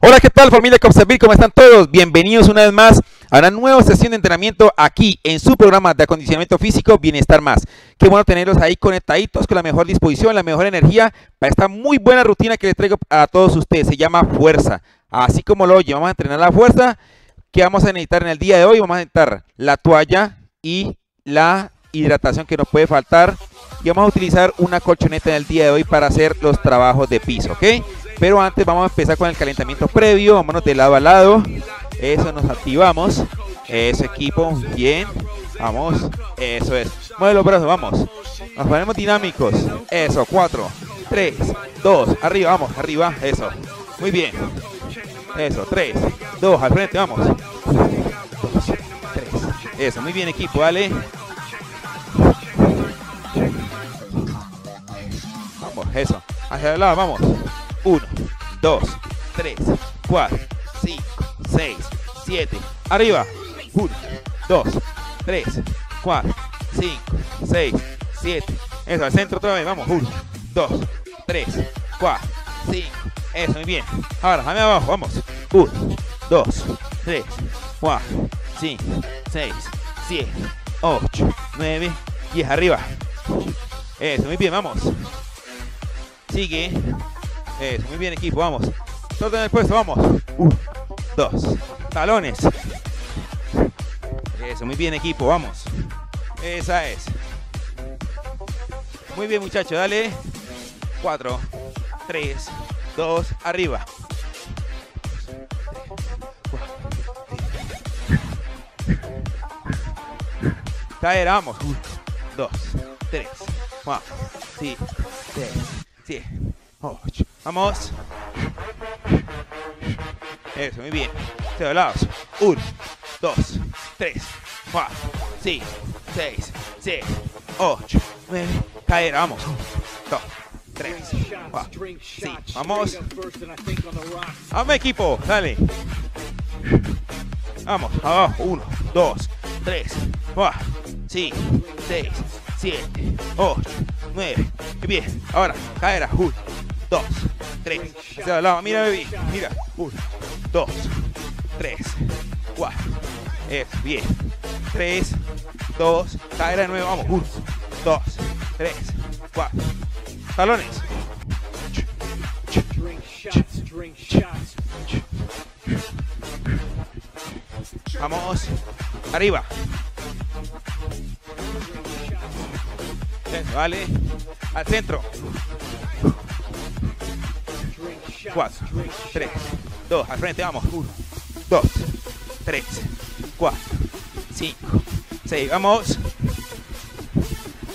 Hola, ¿qué tal familia Copsavir? ¿Cómo están todos? Bienvenidos una vez más a una nueva sesión de entrenamiento aquí en su programa de acondicionamiento físico Bienestar Más. Qué bueno tenerlos ahí conectaditos con la mejor disposición, la mejor energía para esta muy buena rutina que les traigo a todos ustedes. Se llama fuerza. Así como lo oye, vamos a entrenar la fuerza. ¿Qué vamos a necesitar en el día de hoy? Vamos a necesitar la toalla y la hidratación que nos puede faltar. Y vamos a utilizar una colchoneta en el día de hoy para hacer los trabajos de piso, ¿ok? Pero antes vamos a empezar con el calentamiento previo. Vámonos de lado a lado. Eso, nos activamos. Eso, equipo. Bien. Vamos. Eso es. Mueve los brazos, vamos. Nos ponemos dinámicos. Eso, 4, 3, 2. Arriba, vamos. Arriba. Eso. Muy bien. Eso, 3, 2. Al frente, vamos. 2, 3. Eso, muy bien, equipo. Dale. Vamos, eso. Hacia el lado, vamos. 1, 2, 3, 4, 5, 6, 7. Arriba. 1, 2, 3, 4, 5, 6, 7. Eso, al centro otra vez. Vamos. 1, 2, 3, 4, 5. Eso, muy bien. Ahora, a mí abajo. Vamos. 1, 2, 3, 4, 5, 6, 7, 8, 9, 10. Arriba. Eso, muy bien. Vamos. Sigue. Eso, muy bien equipo, vamos. Todo en el puesto, vamos. Uno, dos. Talones. Eso, muy bien equipo, vamos. Esa es. Muy bien muchachos, dale. Cuatro, tres, dos, arriba. Caer, vamos. Uno, dos, tres, cuatro, cinco, seis, siete, ocho. Vamos. Eso, muy bien. Se lados. 1, 2, 3, 4, 5, 6, 7, 8, 9. Caer, vamos. 1, 2, 3, 4, 5. Vamos. Vamos, equipo. Dale. Vamos. Abajo. 1, 2, 3, 4, 5, 6, 7, 8, 9. Bien. Ahora, caerá. 1, 2, 3. Hacia. Mira. Mira. 1, 2, 3, 4. Eso. Bien. 3, 2. Caer de nuevo. Vamos. 1, 2, 3, 4. Talones. Vamos. Arriba. Vale. Al centro. 4, 3, 2, al frente, vamos. 1, 2, 3, 4, 5, 6, vamos.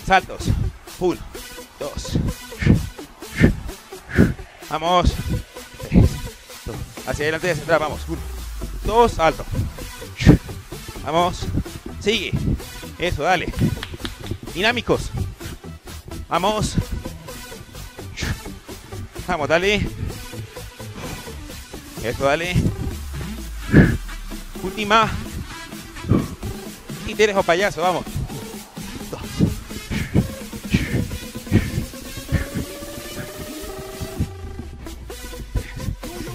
Saltos. 1, 2. Vamos. 3, 2. Hacia adelante y hacia atrás, vamos. 1, 2, salto. Vamos. Sigue. Eso, dale. Dinámicos. Vamos. Vamos, dale. Eso, dale. Última. Y tienes o payaso, vamos. Dos.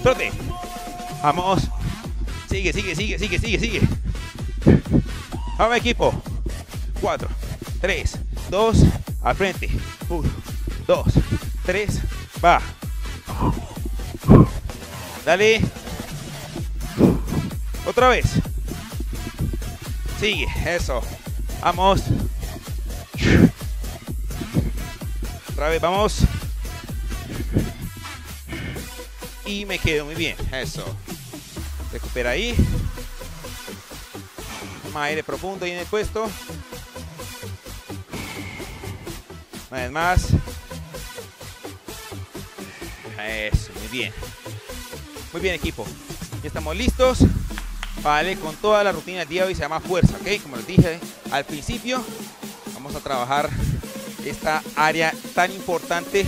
Trote. Vamos. Sigue, sigue, sigue, sigue, sigue, sigue. Vamos, equipo. Cuatro, tres, dos, al frente. Uno, dos, tres, va. Dale. Otra vez. Sigue, eso. Vamos. Otra vez, vamos. Y me quedo muy bien, eso. Recupera ahí. Toma aire profundo ahí en el puesto. Una vez más. Eso, muy bien. Muy bien, equipo. Estamos listos. Vale, con toda la rutina del día de hoy se llama fuerza, ¿ok? Como les dije al principio, vamos a trabajar esta área tan importante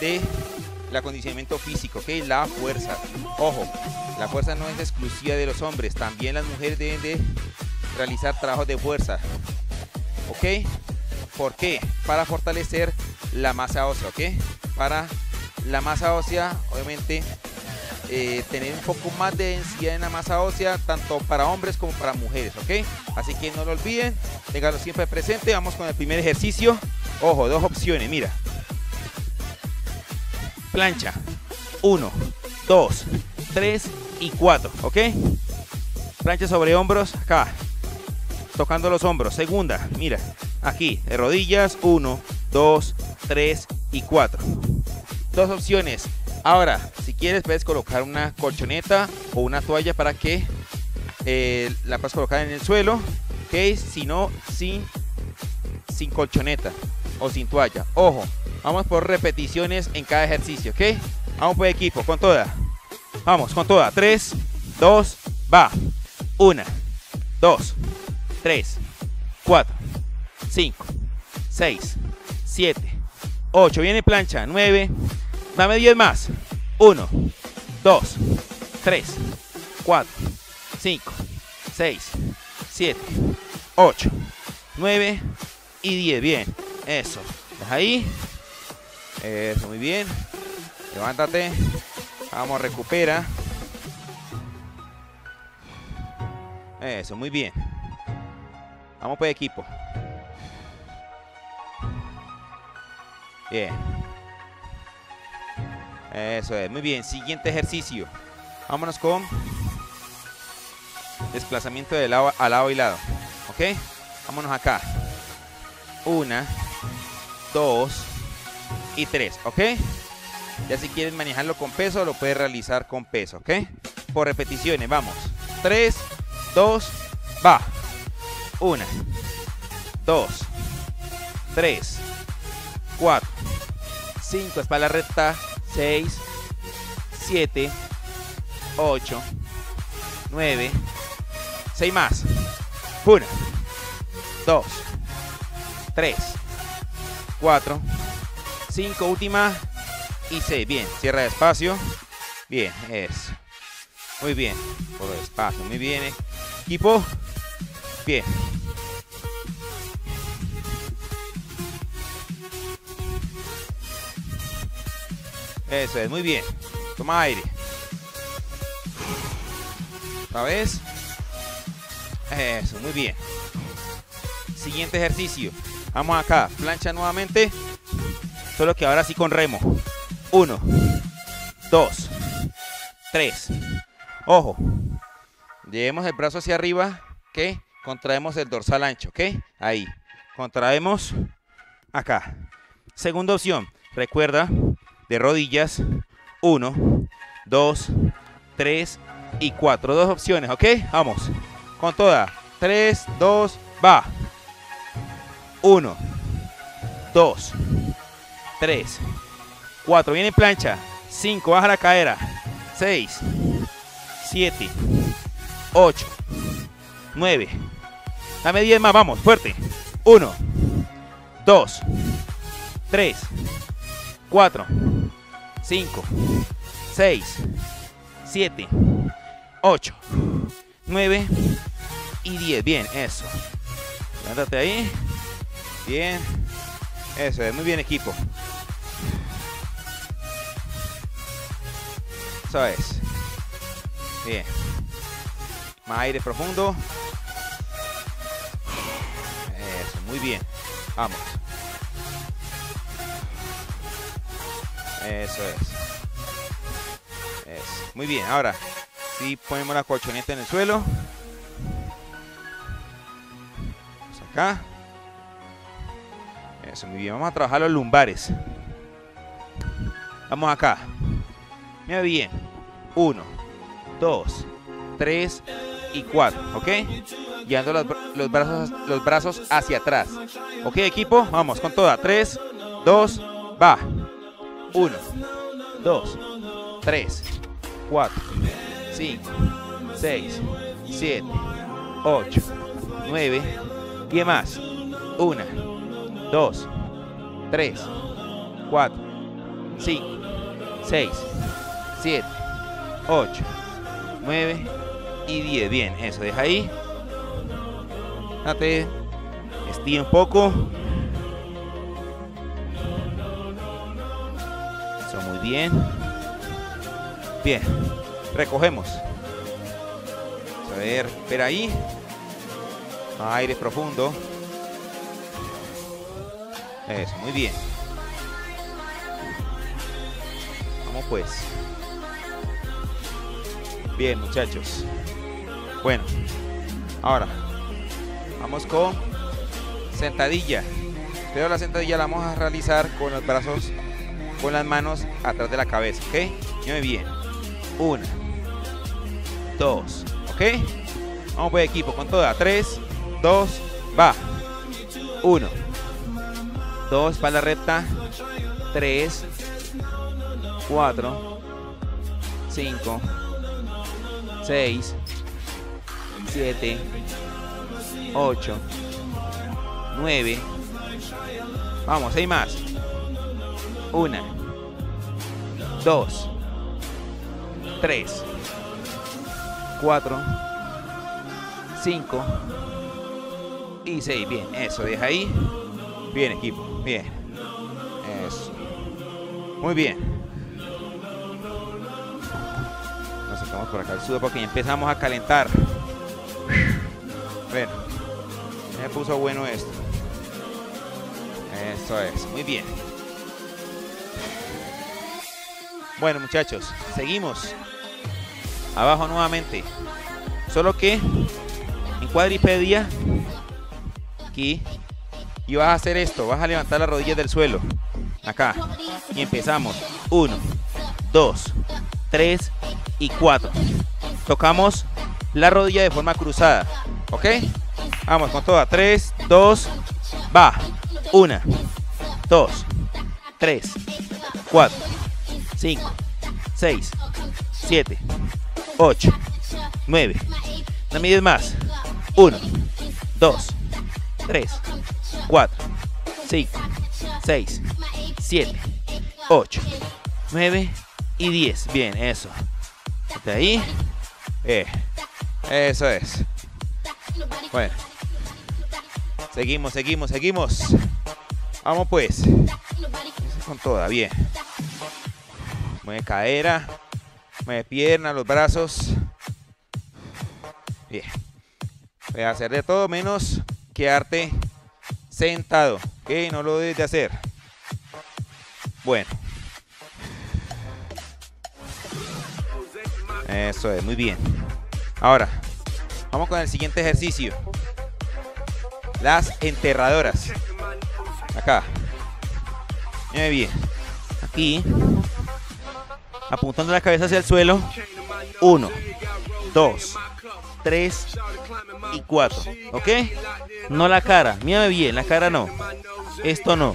de acondicionamiento físico, ¿ok? La fuerza. Ojo, la fuerza no es exclusiva de los hombres, también las mujeres deben de realizar trabajos de fuerza, ¿ok? ¿Por qué? Para fortalecer la masa ósea, ¿ok? Para la masa ósea, obviamente, eh, tener un poco más de densidad en la masa ósea, tanto para hombres como para mujeres, ¿ok? Así que no lo olviden, ténganlo siempre presente. Vamos con el primer ejercicio. Ojo, dos opciones, mira. Plancha. Uno, dos, tres y cuatro, ¿ok? Plancha sobre hombros, acá. Tocando los hombros. Segunda, mira, aquí, de rodillas. Uno, dos, tres y cuatro. Dos opciones. Ahora, si quieres puedes colocar una colchoneta o una toalla para que eh, la puedas colocar en el suelo. Ok, si no, sin, sin colchoneta o sin toalla. Ojo, vamos por repeticiones en cada ejercicio. Ok, vamos por equipo, con toda. Vamos, con toda. 3, 2, va. 1, 2, 3, 4, 5, 6, 7, 8. Viene plancha. 9, Dame 10 más. 1, 2, 3, 4, 5, 6, 7, 8, 9 y 10. Bien. Eso. Deja ahí. Eso, muy bien. Levántate. Vamos, recupera. Eso, muy bien. Vamos por equipo. Bien. Eso es, muy bien. Siguiente ejercicio. Vámonos con desplazamiento de lado a lado y lado. ¿Ok? Vámonos acá. Una, dos y tres. ¿Ok? Ya si quieren manejarlo con peso, lo puedes realizar con peso. ¿Ok? Por repeticiones, vamos. Tres, dos, va. Una, dos, tres, cuatro, cinco, espalda recta, 6, 7, 8, 9, 6 más. 1, 2, 3, 4, 5, última y 6. Bien, cierra despacio. Bien, eso. Muy bien, por despacio, muy bien. Equipo, bien. Eso es, muy bien. Toma aire. Vez. Eso, muy bien. Siguiente ejercicio. Vamos acá. Plancha nuevamente. Solo que ahora sí con remo. Uno. Dos. Tres. Ojo. Llevemos el brazo hacia arriba. Que contraemos el dorsal ancho. ¿Ok? Ahí. Contraemos acá. Segunda opción. Recuerda de rodillas. 1, 2, 3 y 4. Dos opciones, ¿ok? Vamos. Con toda. 3, 2, va. 1, 2, 3, 4. Viene plancha. 5, baja la cadera. 6, 7, 8, 9. Dame 10 más, vamos, fuerte. 1, 2, 3, 4, 5, 6, 7, 8, 9 y 10. Bien, eso. Levántate ahí. Bien. Eso es, muy bien equipo. Eso es. Bien. Más aire profundo. Eso, muy bien. Vamos. Eso es. Eso. Muy bien, ahora si ponemos la colchoneta en el suelo. Vamos acá. Eso, muy bien. Vamos a trabajar los lumbares. Vamos acá. Mira bien. Uno, dos, tres y cuatro. ¿Ok? Guiando los, los, brazos, los brazos hacia atrás. ¿Ok, equipo? Vamos con toda. Tres, dos, va. 1, 2, 3, 4, 5, 6, 7, 8, 9, 10 más. 1, 2, 3, 4, 5, 6, 7, 8, 9 y 10. Bien, eso, deja ahí. Date, estira un poco. Bien. Bien. recogemos. A ver, espera ahí. Aire profundo. Eso, muy bien. Vamos pues. Bien, muchachos. Bueno, ahora vamos con sentadilla. Pero la sentadilla la vamos a realizar con los brazos, con las manos atrás de la cabeza, ¿ok? Muy bien. Una, dos, ¿ok? Vamos por equipo con toda. Tres, dos, va. Uno, dos, espalda recta. Tres, cuatro, cinco, seis, siete, ocho, nueve. Vamos, hay más. Una, dos, tres, cuatro, cinco y seis. Bien, eso, deja ahí. Bien, equipo, bien. Eso. Muy bien. Nos sacamos por acá el sudo porque empezamos a calentar. Bueno, me puso bueno esto. Eso es, muy bien. Bueno muchachos, seguimos. Abajo nuevamente. Solo que en cuadripedia, aquí, y vas a hacer esto. Vas a levantar las rodillas del suelo. Acá. Y empezamos. Uno, dos, tres y cuatro. Tocamos la rodilla de forma cruzada. ¿Ok? Vamos con toda. Tres, dos, va. Una, dos, tres, cuatro, cinco, seis, siete, ocho, nueve. No mides más. Uno, dos, tres, cuatro, cinco, seis, siete, ocho, nueve y diez. Bien, eso. De ahí. Eh, eso es. Bueno. Seguimos, seguimos, seguimos. Vamos pues. Con toda, bien. Mueve cadera. Mueve pierna, los brazos. Bien. Voy a hacer de todo menos quedarte sentado. Ok, no lo debes de hacer. Bueno. Eso es, muy bien. Ahora, vamos con el siguiente ejercicio. Las enterradoras. Acá. Muy bien. Aquí. Apuntando la cabeza hacia el suelo. Uno, dos, tres y cuatro. ¿Ok? No la cara. Mírame bien, la cara no. Esto no.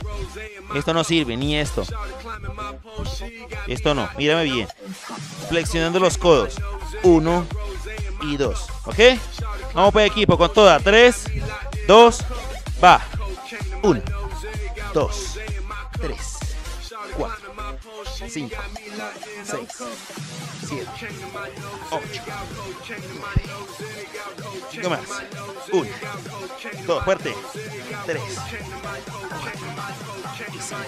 Esto no sirve, ni esto. Esto no. Mírame bien. Flexionando los codos. Uno y dos. ¿Ok? Vamos por equipo con toda. Tres, dos, va. Uno, dos, tres, 5, 6, 7, 8. No más. 1. Todo fuerte. 3.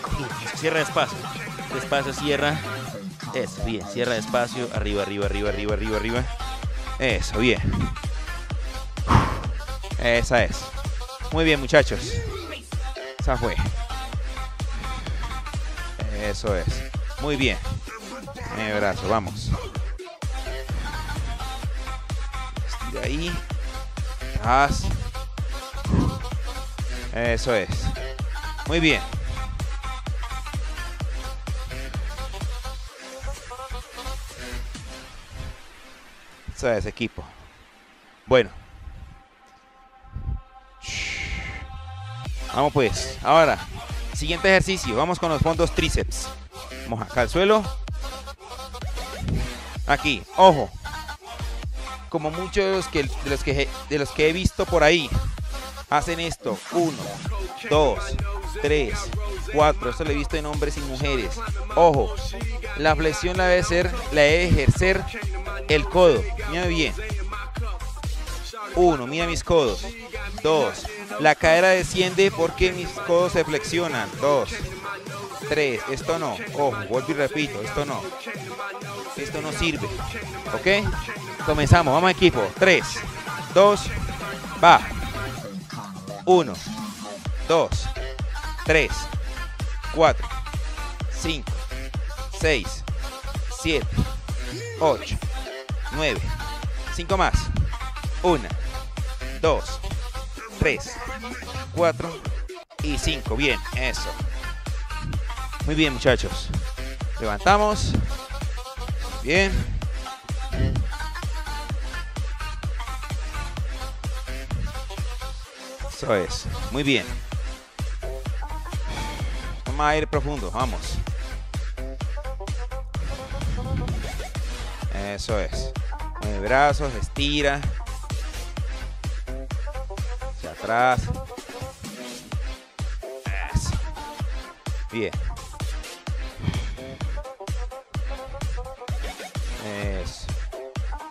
4. Cierra despacio. Despacio, cierra. Eso, bien. Cierra despacio. Arriba, arriba, arriba, arriba, arriba, arriba. Eso, bien. Esa es. Muy bien, muchachos. Esa fue. Eso es. Muy bien. Mi brazo, vamos. Estira ahí. Haz. Eso es. Muy bien. Eso es, equipo. Bueno. Vamos pues. Ahora, siguiente ejercicio. Vamos con los fondos tríceps. Acá al suelo. Aquí, ojo. Como muchos de los que, de los que, de los que he visto por ahí hacen esto. Uno, dos, tres, cuatro. Esto lo he visto en hombres y mujeres. Ojo, la flexión la debe ser, la debe ejercer el codo. Mira bien. Uno, mira mis codos. Dos, la cadera desciende porque mis codos se flexionan. Dos, tres, esto no. Ojo, vuelvo y repito, esto no. esto no sirve. ¿Ok? Comenzamos, vamos equipo. 3, 2, va. 1, 2, 3, 4, 5, 6, 7, 8, 9, 5 más. 1, 2, 3, 4 y 5. Bien, eso. Muy bien, muchachos. Levantamos. Bien. Eso es. Muy bien. Toma aire profundo. Vamos. Eso es. Brazos, estira. Hacia atrás. Bien.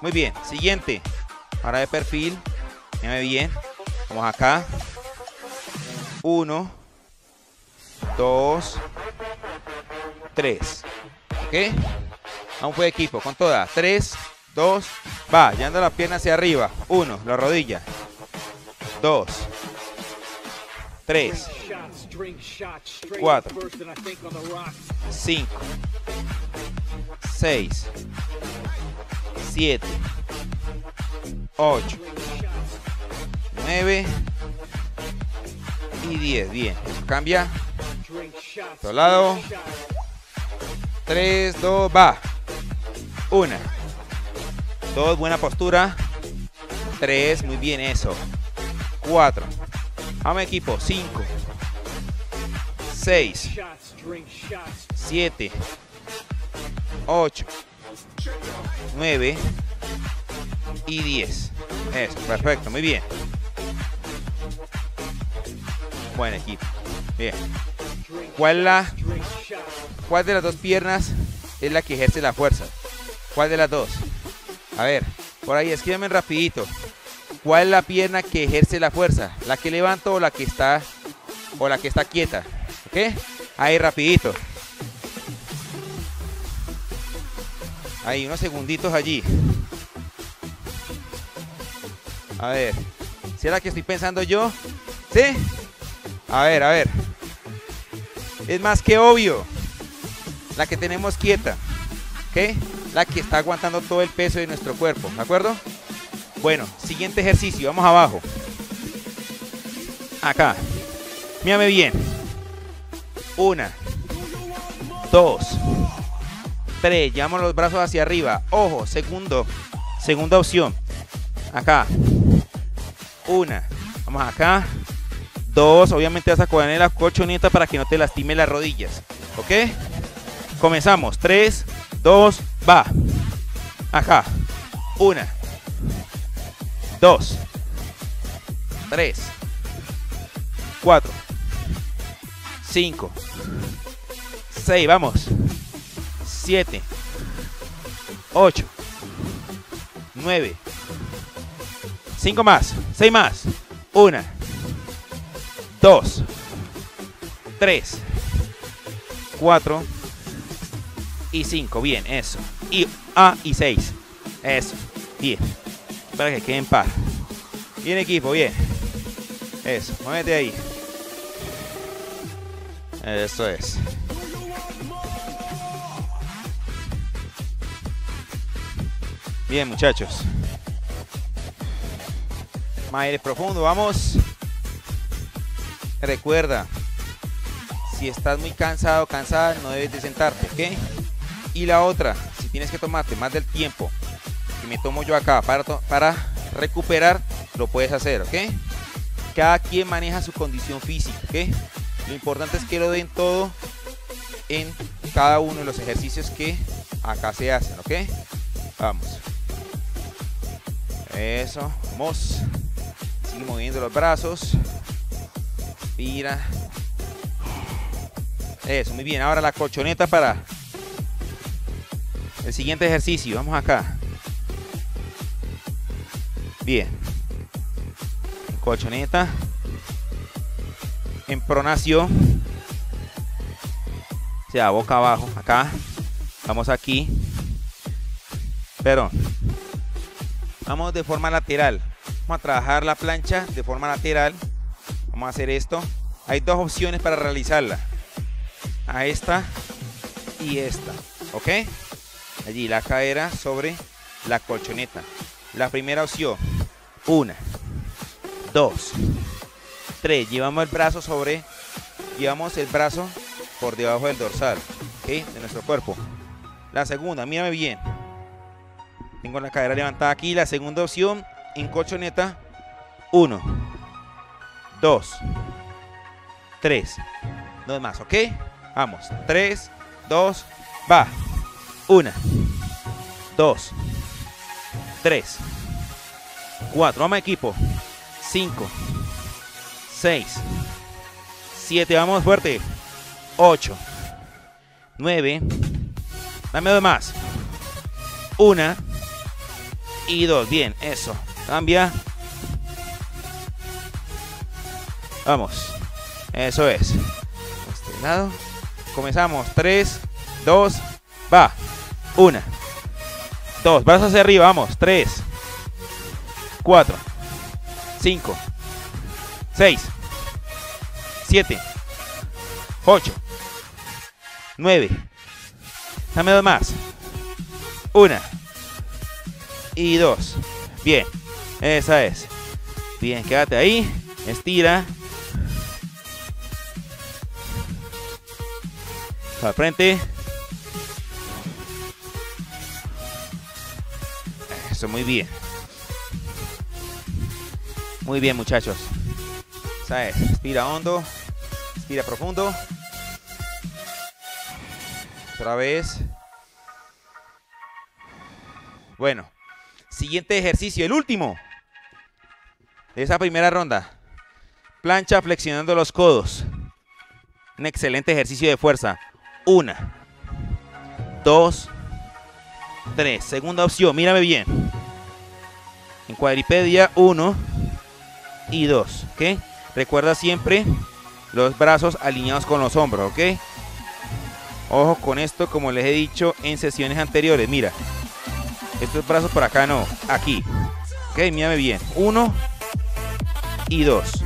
Muy bien. Siguiente. Para de perfil. Mírame bien. Vamos acá. Uno. Dos. Tres. ¿Ok? Vamos por equipo. Con toda. Tres. Dos. Va. Llevando la pierna hacia arriba. Uno. La rodilla. Dos. Tres. Cuatro. Cinco. Seis. Siete. Ocho. 9 y 10. Bien, eso cambia. Otro lado. 3, 2, va. 1. 2, buena postura. 3, muy bien eso. 4. Vamos equipo. 5. 6. 7. 8. 9 y 10. Eso, perfecto, muy bien. Buen equipo. Bien. ¿Cuál, la, ¿Cuál de las dos piernas es la que ejerce la fuerza? ¿Cuál de las dos? A ver, por ahí escríbeme rapidito. ¿Cuál es la pierna que ejerce la fuerza? ¿La que levanto o la que está o la que está quieta? ¿Ok? Ahí rapidito. Ahí, unos segunditos allí. A ver. ¿Será que estoy pensando yo? ¿Sí? A ver, a ver. Es más que obvio. La que tenemos quieta. ¿Ok? La que está aguantando todo el peso de nuestro cuerpo. ¿De acuerdo? Bueno, siguiente ejercicio. Vamos abajo. Acá. Mírame bien. Una. Dos. Tres. Llevamos los brazos hacia arriba. Ojo, segundo. Segunda opción. Acá. Una. Vamos acá. Dos. Obviamente vas a coger la colchoneta para que no te lastime las rodillas. ¿Ok? Comenzamos. Tres, dos, va. Acá. Una. Dos. Tres. Cuatro. Cinco. Seis. Vamos. Siete. Ocho. Nueve. Cinco más. Seis más. Una. Dos. Tres. Cuatro. Y cinco. Bien, eso. Y A y seis. Eso. Bien. Para que queden par. Bien equipo, bien. Eso. Muévete ahí. Eso es. Bien, muchachos. Más profundo, vamos. Recuerda, si estás muy cansado, cansada, no debes de sentarte, ¿ok? Y la otra, si tienes que tomarte más del tiempo que me tomo yo acá para, para recuperar, lo puedes hacer, ¿ok? Cada quien maneja su condición física, ¿ok? Lo importante es que lo den todo en cada uno de los ejercicios que acá se hacen, ¿ok? Vamos. Eso, vamos. Sigue moviendo los brazos. Mira. Eso, muy bien. Ahora la colchoneta para el siguiente ejercicio. Vamos acá. Bien. Colchoneta. En pronación. O sea, boca abajo. Acá. Vamos aquí. Perdón. Vamos de forma lateral. Vamos a trabajar la plancha de forma lateral. Vamos a hacer esto. Hay dos opciones para realizarla. A esta y esta. ¿Ok? Allí la cadera sobre la colchoneta. La primera opción. Una. Dos. Tres. Llevamos el brazo sobre. Llevamos el brazo por debajo del dorsal. ¿Ok? De nuestro cuerpo. La segunda. Mírame bien. Tengo la cadera levantada aquí. La segunda opción. En colchoneta. Uno. Dos. Tres. No más. ¿Ok? Vamos. Tres. Dos. Va. Una. Dos. Tres. Cuatro. Vamos equipo. Cinco. Seis. Siete. Vamos fuerte. Ocho. Nueve. Dame dos más. Una. Y dos. Bien. Eso. Cambia. Vamos. Eso es. Este. Comenzamos. Tres. Dos. Va. Una. Dos. Brazos hacia arriba. Vamos. Tres. Cuatro. Cinco. Seis. Siete. Ocho. Nueve. Dame dos más. Una. Y dos. Bien. Esa es. Bien, quédate ahí. Estira. Para frente. Eso, muy bien. Muy bien, muchachos. ¿Sabes? Respira hondo. Respira profundo. Otra vez. Bueno. Siguiente ejercicio, el último. De esa primera ronda. Plancha flexionando los codos. Un excelente ejercicio de fuerza. Una. Dos. Tres. Segunda opción, mírame bien. En cuadripedia, uno y dos. ¿Ok? Recuerda siempre los brazos alineados con los hombros. ¿Ok? Ojo con esto, como les he dicho en sesiones anteriores. Mira. Estos brazos por acá no. Aquí. Ok, mírame bien. Uno y dos.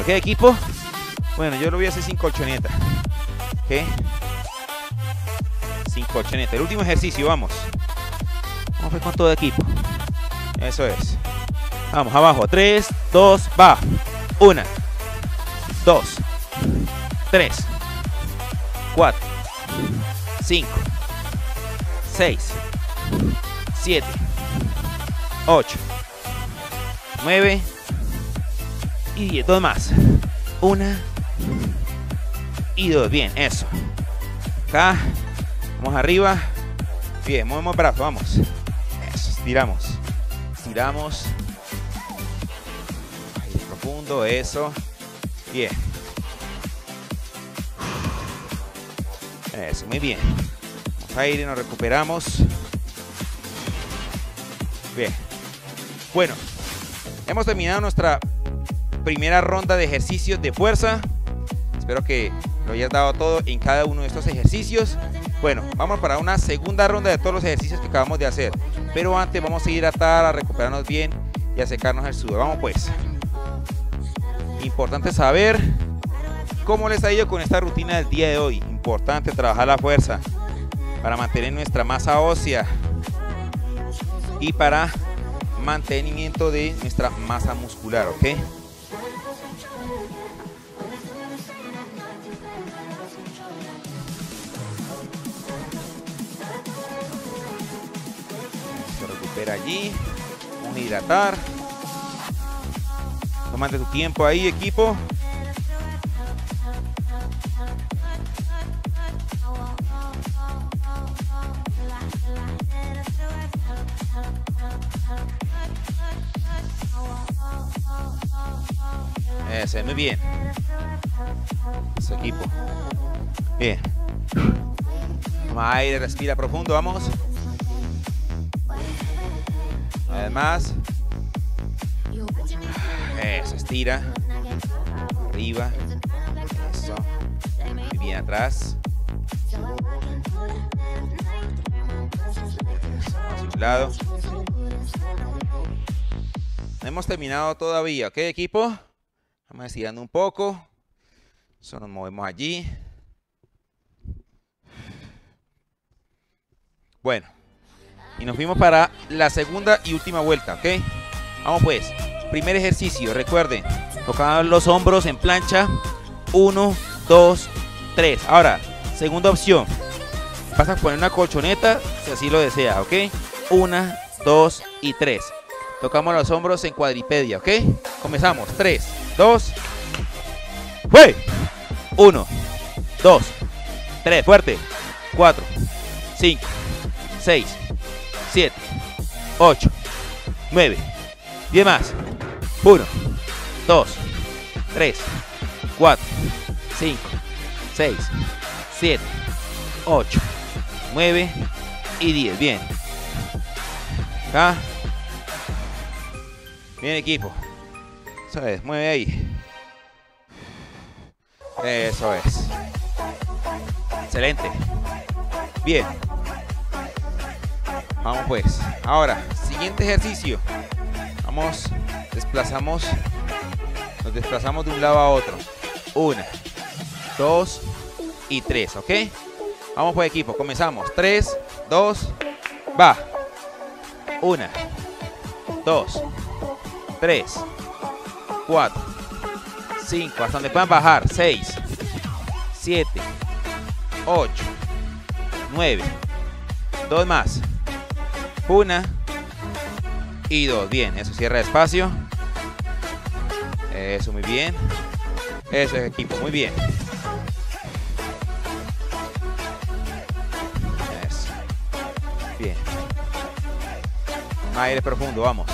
¿Ok, equipo? Bueno, yo lo voy a hacer sin colchoneta. ¿Ok? Sin colchoneta. El último ejercicio, vamos. Vamos a ver con todo equipo. Eso es. Vamos, abajo. Tres, dos, va. Una. Dos. Tres. Cuatro. Cinco. Seis. Siete. Ocho. Nueve. Y diez. Dos más. Una. Y dos. Bien, eso. Acá. Vamos arriba. Bien, movemos brazos, vamos. Eso, estiramos. Estiramos. Aire profundo, eso. Bien. Eso, muy bien. Vamos aire, nos recuperamos. Bien. Bueno, hemos terminado nuestra primera ronda de ejercicios de fuerza. Espero que lo hayas dado todo en cada uno de estos ejercicios. Bueno, vamos para una segunda ronda de todos los ejercicios que acabamos de hacer. Pero antes vamos a ir atar, a recuperarnos bien y a secarnos el sudor. Vamos pues. Importante saber cómo les ha ido con esta rutina del día de hoy. Importante trabajar la fuerza para mantener nuestra masa ósea y para mantenimiento de nuestra masa muscular, ¿ok? Se recupera allí. Vamos a hidratar. Tómate tu tiempo ahí, equipo. Ese equipo. Bien. Toma aire, respira profundo, vamos. Además. Eso, estira. Arriba. Eso. Bien atrás. Eso, lado. No hemos terminado todavía, ¿ok equipo? Vamos estirando un poco. Nos movemos allí. Bueno. Y nos fuimos para la segunda y última vuelta, ¿ok? Vamos pues. Primer ejercicio, recuerden. Tocaban los hombros en plancha. Uno, dos, tres. Ahora, segunda opción. Vas a poner una colchoneta si así lo desea, ¿ok? Una, dos y tres. Tocamos los hombros en cuadripedia, ¿ok? Comenzamos. Tres, dos. ¡Wey! 1, 2, 3, fuerte. 4, 5, 6, 7, 8, 9, 10 más. 1, 2, 3, 4, 5, 6, 7, 8, 9 y 10. Bien. Acá. Bien equipo. Sabes, mueve ahí. Eso es. Excelente. Bien. Vamos pues. Ahora, siguiente ejercicio. Vamos, desplazamos. Nos desplazamos de un lado a otro. Una, dos y tres, ¿ok? Vamos por equipo, comenzamos. 3, 2, va. 1, 2, 3, 4, 5, hasta donde puedan bajar. 6, 7, 8, 9, 2 más. 1 y 2. Bien, eso cierra despacio. Eso, muy bien. Eso es equipo, muy bien. Aire profundo, vamos.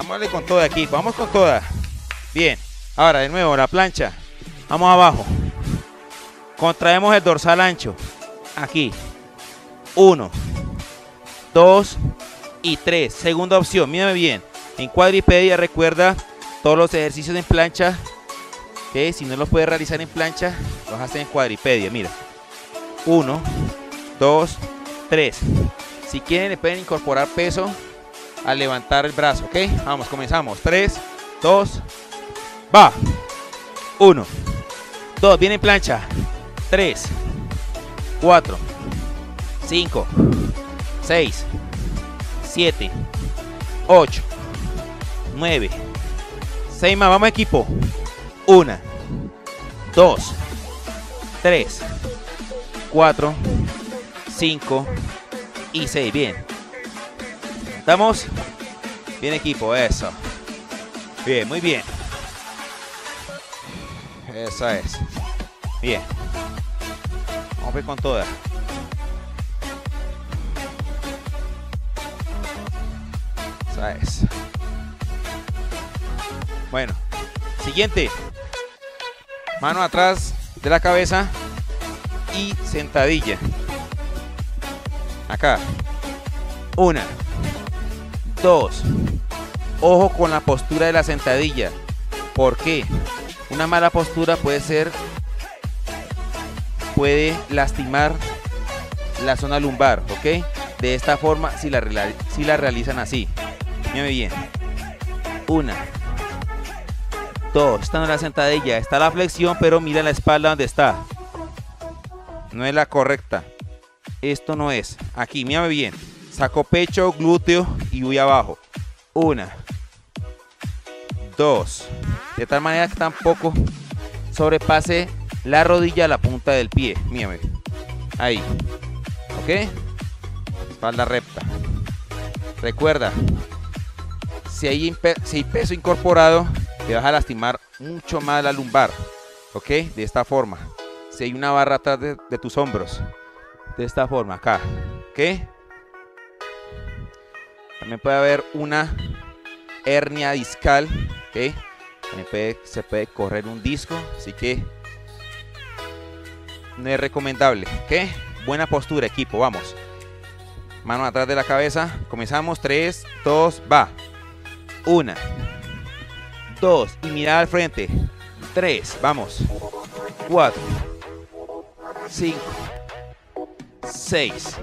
Vamos a darle con toda aquí. Vamos con toda. Bien. Ahora de nuevo la plancha. Vamos abajo. Contraemos el dorsal ancho. Aquí. Uno. Dos. Y tres. Segunda opción. Mírame bien. En cuadripedia recuerda todos los ejercicios en plancha. Que si no los puedes realizar en plancha, los haces en cuadripedia. Mira. 1, 2, 3. Si quieren le pueden incorporar peso al levantar el brazo, ¿ok? Vamos, comenzamos. 3, 2, va. 1, 2, viene en plancha. 3, 4, 5, 6, 7, 8, 9, 6 más, vamos equipo. 1, 2, 3, 4, 5 y 6. Bien. ¿Estamos? Bien equipo, eso. Bien, muy bien. Eso es. Bien. Vamos a ver con todas. Esa es. Bueno. Siguiente. Mano atrás de la cabeza y sentadilla. Acá. Una. Dos. Ojo con la postura de la sentadilla. ¿Por qué? Una mala postura puede ser, puede lastimar la zona lumbar, ¿ok? De esta forma, si la, si la realizan así. Mírame bien. Una. Dos. Esta no es la sentadilla. Está la flexión, pero mira la espalda donde está. No es la correcta. Esto no es. Aquí, mírame bien. Saco pecho, glúteo y voy abajo. Una. Dos. De tal manera que tampoco sobrepase la rodilla a la punta del pie. Mírame. Ahí. ¿Ok? Espalda recta. Recuerda, si hay, si peso incorporado, te vas a lastimar mucho más la lumbar. ¿Ok? De esta forma hay una barra atrás de, tus hombros. De esta forma, acá. ¿Ok? También puede haber una hernia discal. ¿Ok? También se puede correr un disco. Así que no es recomendable. ¿Ok? Buena postura, equipo. Vamos. Mano atrás de la cabeza. Comenzamos. 3, 2, va. Una. Dos. Y mirar al frente. Tres. Vamos. Cuatro. 5, 6,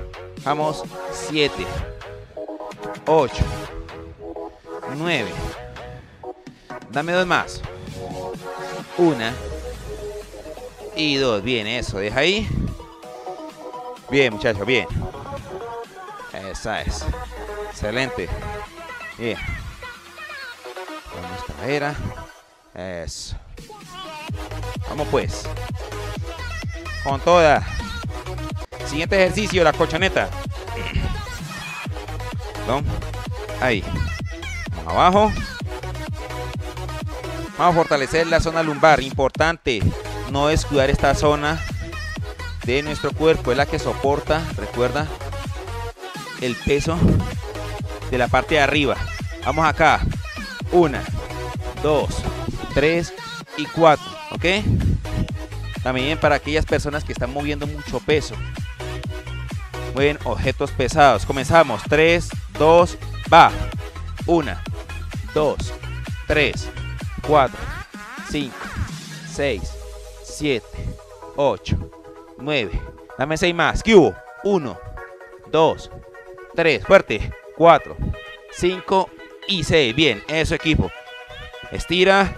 vamos, 7, 8, 9, dame dos más, una. Y dos, bien, eso, deja ahí, bien muchachos, bien, esa es, excelente, bien, vamos cadera, eso, vamos pues, con toda. Siguiente ejercicio, la colchoneta. Ahí. Vamos abajo. Vamos a fortalecer la zona lumbar. Importante no descuidar esta zona de nuestro cuerpo. Es la que soporta, recuerda, el peso de la parte de arriba. Vamos acá. Una, dos, tres y cuatro. ¿Ok? También para aquellas personas que están moviendo mucho peso. Mueven objetos pesados. Comenzamos. 3, 2, va. 1, 2, 3, 4, 5, 6, 7, 8, 9. Dame 6 más. ¿Qué hubo? 1, 2, 3. Fuerte. 4, 5 y 6. Bien. Eso equipo. Estira.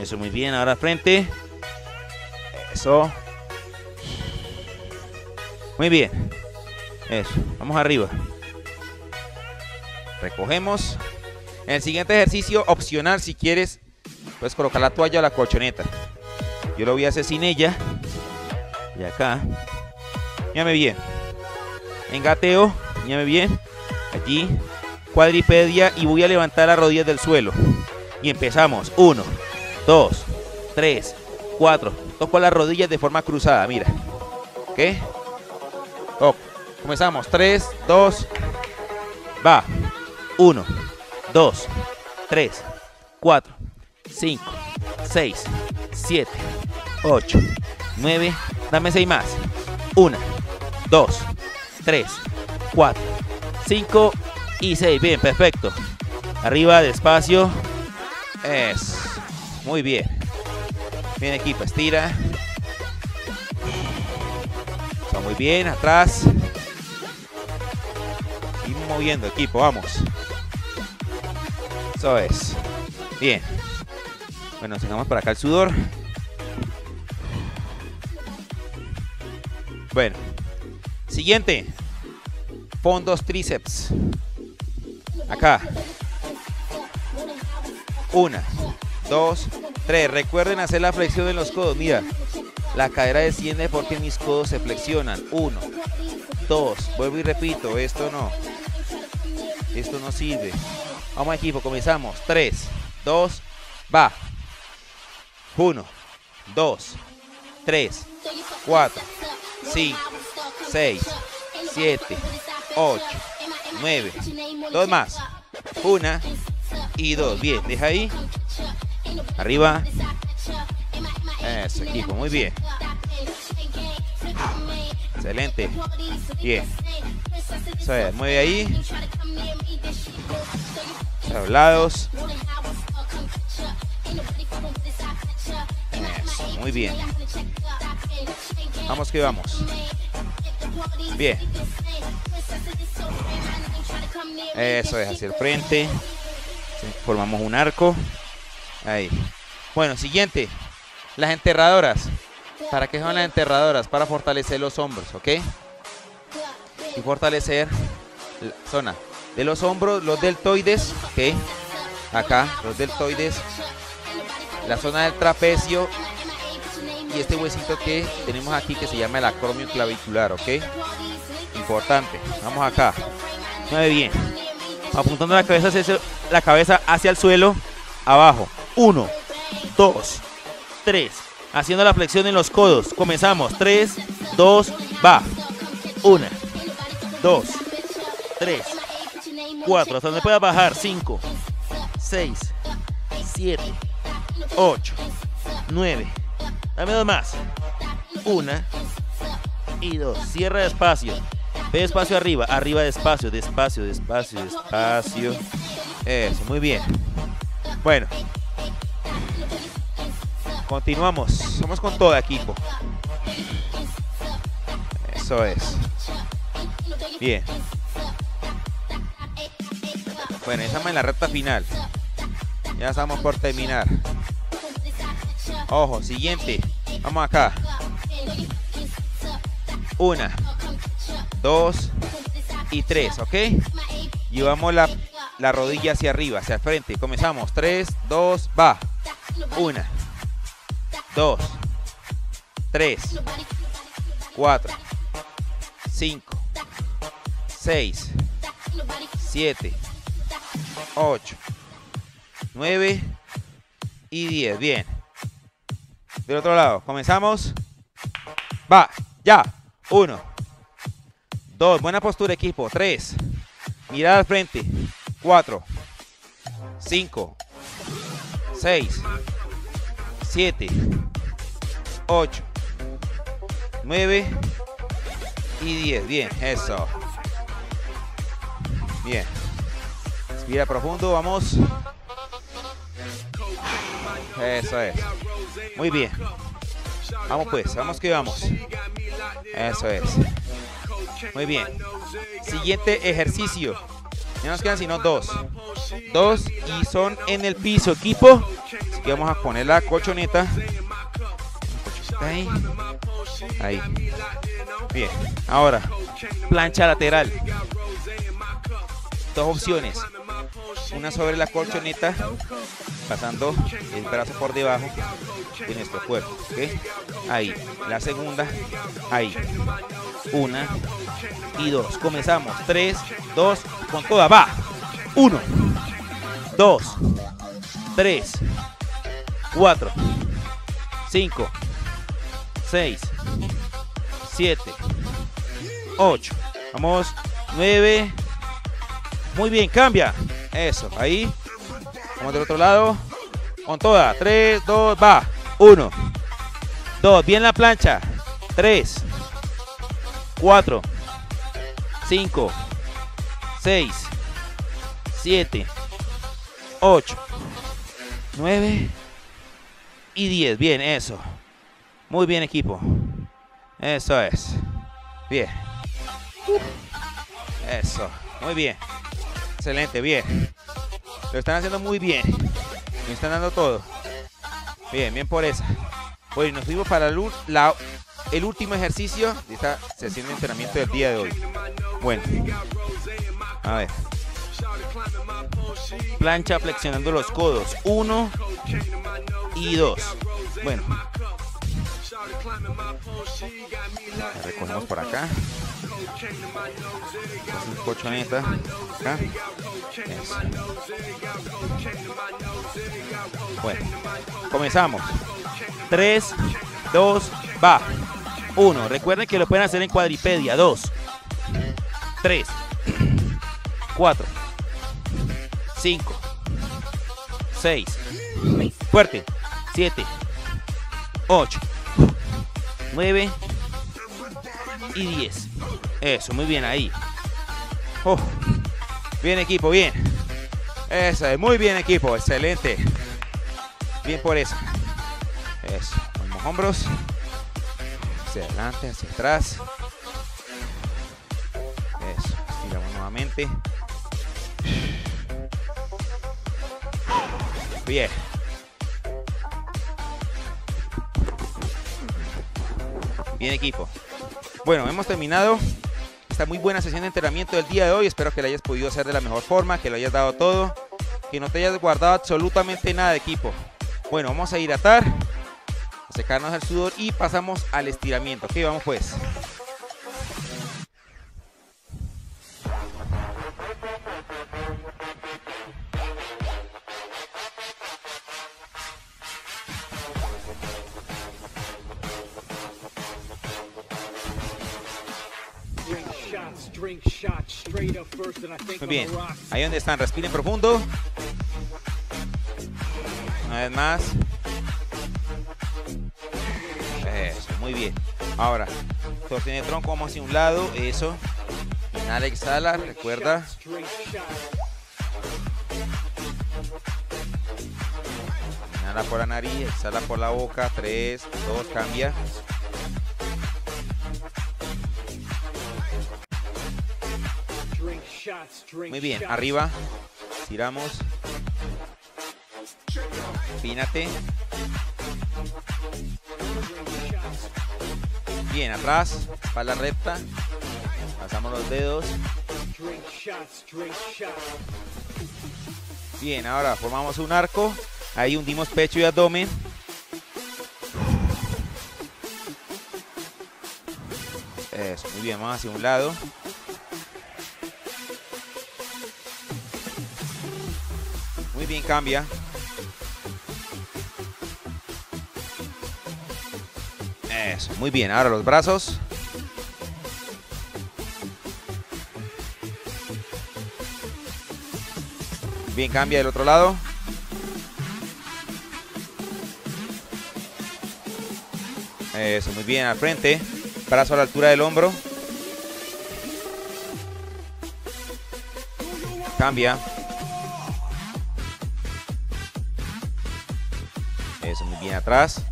Eso muy bien. Ahora frente. Eso. Muy bien. Eso. Vamos arriba. Recogemos. En el siguiente ejercicio opcional, si quieres, puedes colocar la toalla o la colchoneta. Yo lo voy a hacer sin ella. Y acá. Mírame bien. Engateo. Mírame bien. Allí. Cuadripedia. Y voy a levantar las rodillas del suelo. Y empezamos. Uno. 2, 3, 4. Toco las rodillas de forma cruzada, mira. ¿Ok? Comenzamos. 3, 2, va. 1, 2, 3, 4, 5, 6, 7, 8, 9. Dame 6 más. 1, 2, 3, 4, 5 y 6. Bien, perfecto. Arriba, despacio. Es. Muy bien. Bien equipo, estira. Está muy bien, atrás. Y moviendo equipo, vamos. Eso es. Bien. Bueno, sacamos para acá el sudor. Bueno. Siguiente. Fondos tríceps. Acá. Una. 2, 3. Recuerden hacer la flexión de los codos. Mira, la cadera desciende porque mis codos se flexionan. 1, 2. Vuelvo y repito, esto no. Esto no sirve. Vamos equipo, comenzamos. 3, 2, va. 1, 2, 3, 4, 5, 6, 7, 8, 9. Dos más. Una y dos. Bien, deja ahí. Arriba. Eso, equipo, muy bien. Excelente. Bien. Eso es, mueve ahí. A los lados. Eso, muy bien. Vamos que vamos. Bien. Eso es, hacia el frente. Formamos un arco. Ahí. Bueno, siguiente. Las enterradoras. ¿Para qué son las enterradoras? Para fortalecer los hombros, ¿ok? Y fortalecer la zona de los hombros, los deltoides, ¿ok? Acá, los deltoides. La zona del trapecio. Y este huesito que tenemos aquí que se llama el acromio clavicular, ¿ok? Importante. Vamos acá. Mueve bien. Apuntando la cabeza hacia, el suelo. Abajo. 1, 2, 3. Haciendo la flexión en los codos. Comenzamos. 3, 2, va. 1, 2, 3, 4. Hasta donde pueda bajar. 5, 6, 7, 8, 9. Dame dos más. 1 y 2. Cierra despacio. Ve despacio arriba. Arriba despacio, despacio, despacio, despacio. Eso, muy bien. Bueno, Continuamos. Vamos con todo equipo. Eso es. Bien. Bueno, estamos en la recta final. Ya estamos por terminar. Ojo, siguiente. Vamos acá. Una, dos y tres, ¿ok? Llevamos la, la rodilla hacia arriba, hacia el frente. Comenzamos. Tres, dos, va. Una, dos, tres, cuatro, cinco, seis, siete, ocho, nueve y diez. Bien. Del otro lado, comenzamos. Va, ya. Uno. Dos, buena postura equipo. Tres. Mirada al frente. Cuatro. Cinco. Seis. Siete. Ocho. Nueve. Y diez. Bien, eso. Bien. Respira profundo, vamos. Eso es. Muy bien. Vamos pues, vamos que vamos. Eso es. Muy bien. Siguiente ejercicio. Ya nos quedan sino dos. Dos y son en el piso, equipo. Así que vamos a poner la colchoneta. Ahí. Ahí. Bien. Ahora, plancha lateral. Dos opciones. Una sobre la colchoneta, pasando el brazo por debajo de nuestro cuerpo. Ahí. La segunda, ahí. Una y dos. Comenzamos. Tres, dos, con toda. Va. Uno, dos, tres, cuatro, cinco, seis, siete, ocho. Vamos. Nueve. Muy bien, cambia. Eso, ahí. Vamos del otro lado. Con toda. 3, 2, va. 1, 2, bien la plancha. 3, 4, 5, 6, 7, 8, 9 y 10. Bien, eso. Muy bien, equipo. Eso es. Bien. Eso. Muy bien. Excelente, bien. Lo están haciendo muy bien. Me están dando todo. Bien, bien por esa. Bueno, nos fuimos para el, último ejercicio de esta sesión de entrenamiento del día de hoy. Bueno, a ver. Plancha flexionando los codos. Uno y dos. Bueno. Recogemos por acá. Colchoneta. Acá. Eso. Bueno, comenzamos. 3, 2, va. 1. Recuerden que lo pueden hacer en cuadripedia. 2, 3, 4, 5, 6, fuerte, 7, 8, 9 y 10. Eso, muy bien ahí. Bien equipo, bien. Eso es, muy bien equipo, excelente. Bien por eso. Eso, los hombros. Hacia adelante, hacia atrás. Eso, estiramos nuevamente. Bien. Bien equipo. Bueno, hemos terminado muy buena sesión de entrenamiento del día de hoy. Espero que la hayas podido hacer de la mejor forma, que lo hayas dado todo, que no te hayas guardado absolutamente nada de equipo. Bueno, vamos a ir a atar, a secarnos el sudor y pasamos al estiramiento. Ok, vamos pues. Muy bien. Ahí donde están, respiren profundo. Una vez más. Eso, muy bien. Ahora, sostiene el tronco, vamos hacia un lado. Eso. Inhala, exhala, recuerda. Inhala por la nariz, exhala por la boca. 3, 2, cambia. Muy bien, arriba. Tiramos. Pínate. Bien, atrás, espalda recta. Pasamos los dedos. Bien, ahora formamos un arco. Ahí hundimos pecho y abdomen. Eso, muy bien, vamos hacia un lado. Bien, cambia. Eso, muy bien. Ahora los brazos. Bien, cambia del otro lado. Eso, muy bien, al frente. Brazo a la altura del hombro. Cambia. Eso, muy bien atrás.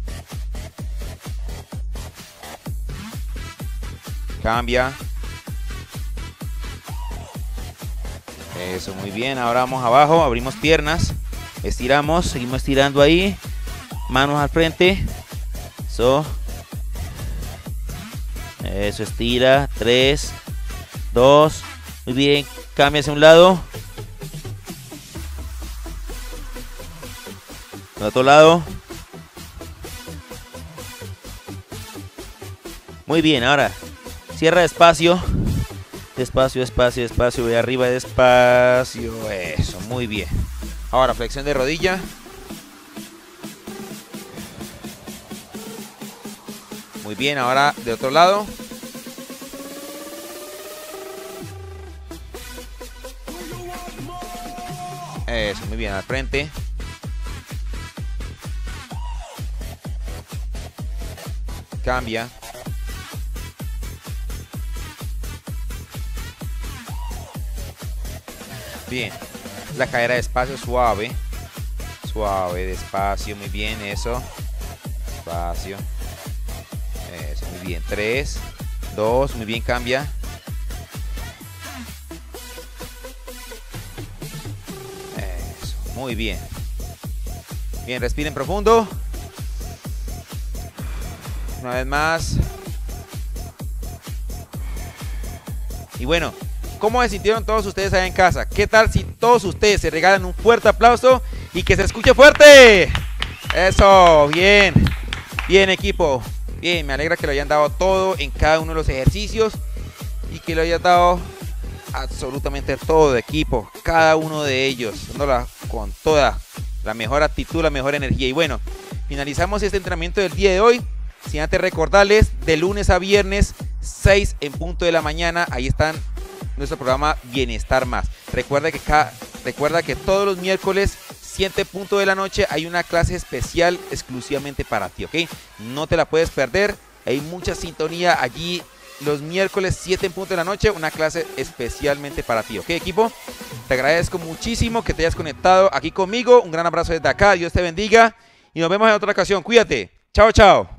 Cambia. Eso, muy bien. Ahora vamos abajo, abrimos piernas. Estiramos, seguimos estirando ahí. Manos al frente. Eso. Eso, estira. 3, 2. Muy bien. Cambia hacia un lado. Al otro lado. Muy bien, ahora cierra despacio. Despacio, despacio, despacio. Voy arriba, despacio. Eso, muy bien. Ahora flexión de rodilla. Muy bien, ahora de otro lado. Eso, muy bien, al frente. Cambia. Bien. La cadera despacio, suave. Suave, despacio, muy bien, eso. Despacio. Eso, muy bien. 3, 2, muy bien, cambia. Eso, muy bien. Bien, respiren profundo. Una vez más. Y bueno, ¿Cómo se sintieron todos ustedes allá en casa? ¿Qué tal si todos ustedes se regalan un fuerte aplauso y que se escuche fuerte? Eso, bien. Bien equipo. Bien, me alegra que lo hayan dado todo en cada uno de los ejercicios y que lo hayan dado absolutamente todo de equipo, cada uno de ellos, dándola con toda la mejor actitud, la mejor energía. Y bueno, finalizamos este entrenamiento del día de hoy. Sin antes recordarles, de lunes a viernes, 6 en punto de la mañana, ahí están nuestro programa Bienestar Más. Recuerda que, recuerda que todos los miércoles 7 punto de la noche hay una clase especial exclusivamente para ti, ¿ok? No te la puedes perder. Hay mucha sintonía allí los miércoles 7 en punto de la noche, una clase especialmente para ti, ¿ok equipo? Te agradezco muchísimo que te hayas conectado aquí conmigo. Un gran abrazo desde acá, Dios te bendiga y nos vemos en otra ocasión. Cuídate. Chao, chao.